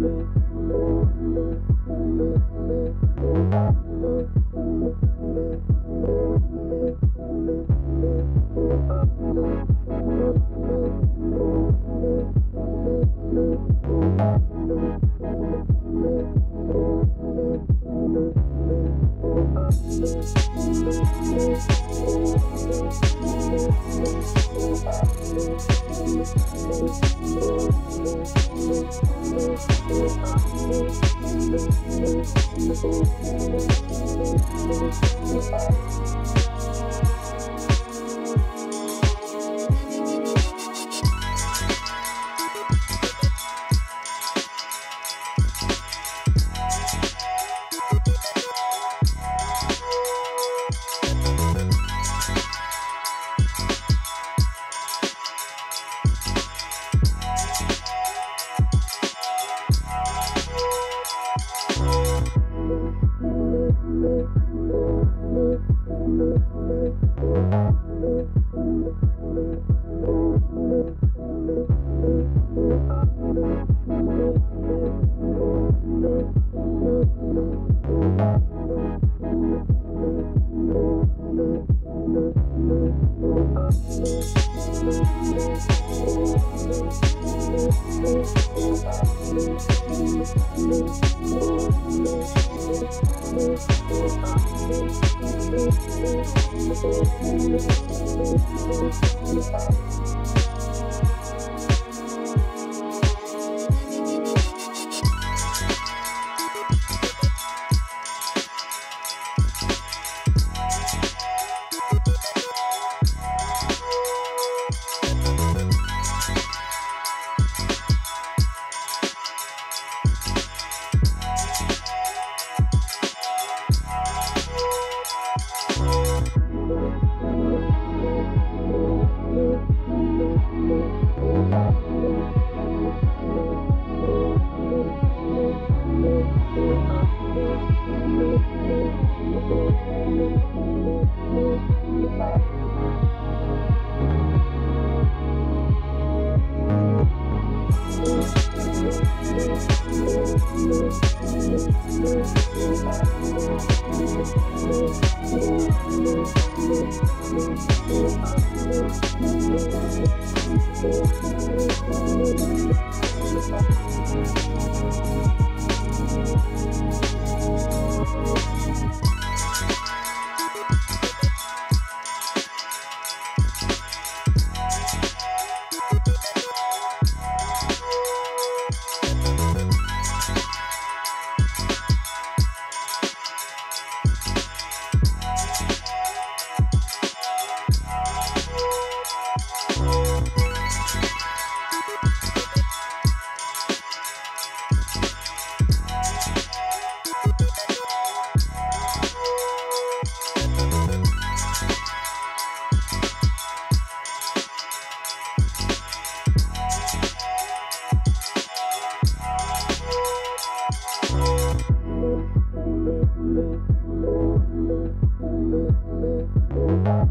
Thank I'm not afraid of Thank you. Música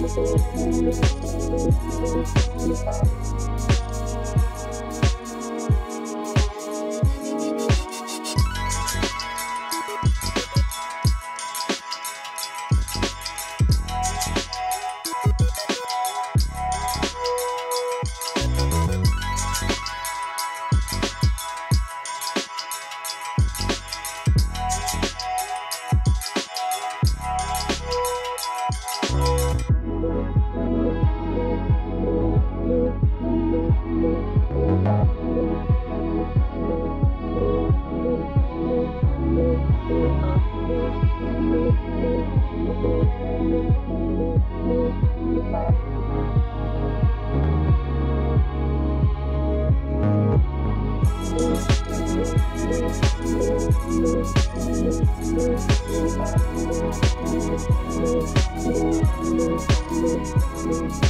I'm not the only Thank you.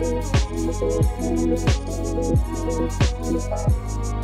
Thank you.